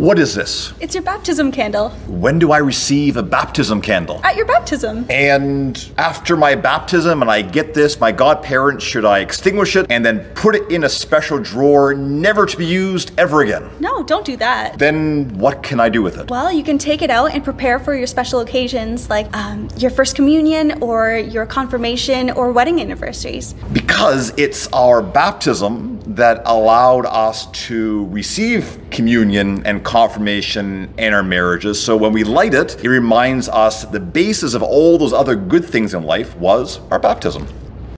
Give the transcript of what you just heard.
What is this? It's your baptism candle. When do I receive a baptism candle? At your baptism. And after my baptism and I get this, my godparents, should I extinguish it and then put it in a special drawer, never to be used ever again? No, don't do that. Then what can I do with it? Well, you can take it out and prepare for your special occasions like um, your first communion or your confirmation or wedding anniversaries. Because it's our baptism that allowed us to receive communion and confirmation in our marriages. So when we light it, it reminds us the basis of all those other good things in life was our baptism.